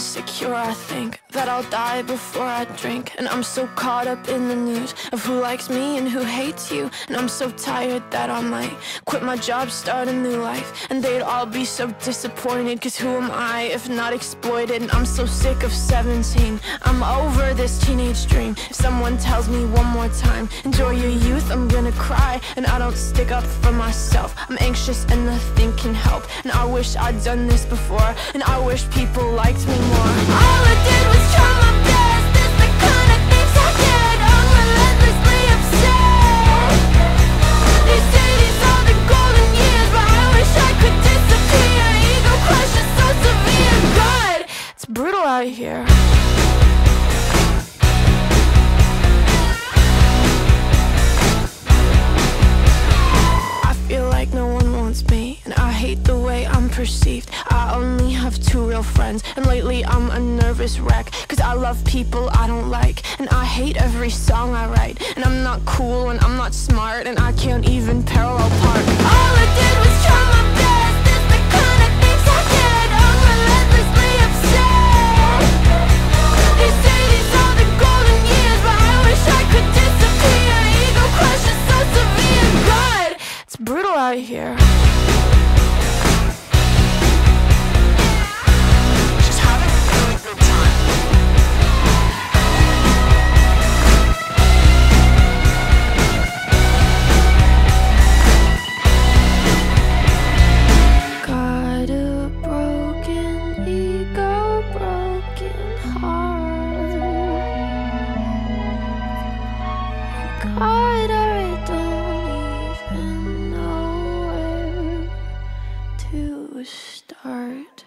insecure, I think that I'll die before I drink. And I'm so caught up in the news of who likes me and who hates you. And I'm so tired that I might quit my job, start a new life. And they'd all be so disappointed, cause who am I if not exploited? And I'm so sick of 17. I'm over this teenage dream. If someone tells me one more time, enjoy your youth, I'm gonna cry. And I don't stick up for myself. I'm anxious and nothing can help. And I wish I'd done this before. And I wish people liked me more. All I did was try my best. This the kind of things I get. I'm upset. They say are the golden years, but I wish I could disappear. Ego crush is so severe. God, it's brutal out here. Perceived. I only have two real friends, and lately I'm a nervous wreck. Cause I love people I don't like, and I hate every song I write. And I'm not cool, and I'm not smart, and I can't even parallel park. All I did was try my best. The kind of things I upset. They say these are the golden years, but I wish I could disappear. Ego crush is so severe. God, it's brutal out here. God, I don't even know where to start.